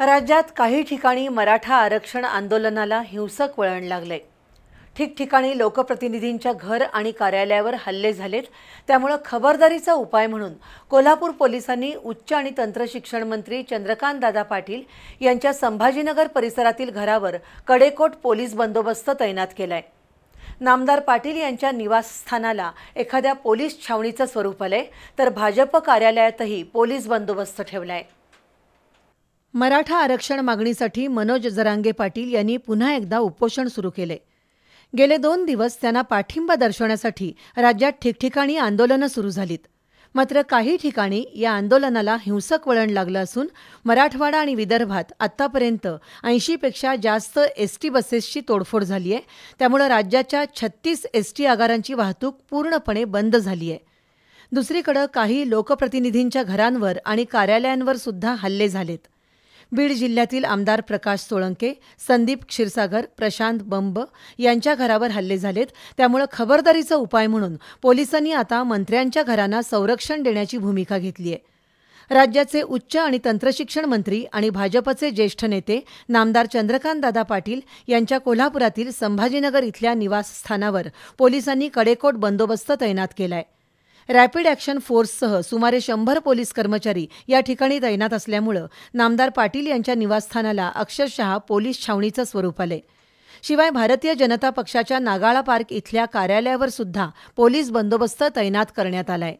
राज्यात काही ठिकाणी मराठा आरक्षण आंदोलनाला हिंसक वळण लागले ठिकठिकाणी लोकप्रतिनिधींच्या घर आणि कार्यालयावर हल्ले झालेत. त्यामुळे खबरदारीचा उपाय म्हणून कोल्हापूर पोलिसांनी उच्च आणि तंत्रशिक्षण मंत्री चंद्रकांत दादा पाटील यांच्या संभाजीनगर परिसरातील घरावर कडेकोट पोलीस बंदोबस्त तैनात केलाय. नामदार पाटील यांच्या निवासस्थानाला एखाद्या पोलीस छावणीचं स्वरूप आलंय तर भाजप कार्यालयातही पोलीस बंदोबस्त ठेवला आहे मराठा आरक्षण मागणीसाठी मनोज जरांगे पाटील यांनी पुन्हा एकदा उपोषण सुरू केले. गेले दोन दिवस त्यांना पाठिंबा दर्शवण्यासाठी राज्यात ठिकठिकाणी आंदोलनं सुरू झालीत. मात्र काही ठिकाणी या आंदोलनाला हिंसक वळण लागलं असून मराठवाडा आणि विदर्भात आत्तापर्यंत ऐंशीपेक्षा जास्त एस टी बसेसची तोडफोड झाली आहे. त्यामुळे राज्याच्या छत्तीस एस टी आगारांची वाहतूक पूर्णपणे बंद झाली आहे. दुसरीकडे काही लोकप्रतिनिधींच्या घरांवर आणि कार्यालयांवर सुद्धा हल्ले झालेत. बीड जिल्ह्यातील आमदार प्रकाश सोळंके संदीप क्षीरसागर प्रशांत बंब यांच्या घरावर हल्ले झालेत. त्यामुळे खबरदारीचा उपाय म्हणून पोलिसांनी आता मंत्र्यांच्या घरांना संरक्षण देण्याची भूमिका घेतली आहे. राज्याचे उच्च आणि तंत्रशिक्षण मंत्री आणि भाजपचे ज्येष्ठ नेते नामदार चंद्रकांतदादा पाटील यांच्या कोल्हापुरातील संभाजीनगर इथल्या निवासस्थानावर पोलिसांनी कडेकोट बंदोबस्त तैनात केलाय. रॅपिड ॲक्शन फोर्ससह सुमारे शंभर पोलीस कर्मचारी या ठिकाणी तैनात असल्यामुळं नामदार पाटील यांच्या निवासस्थानाला अक्षरशः पोलीस छावणीचं स्वरूप आले शिवाय भारतीय जनता पक्षाच्या नागाळा पार्क इथल्या कार्यालयावर सुद्धा पोलीस बंदोबस्त तैनात करण्यात आलाय.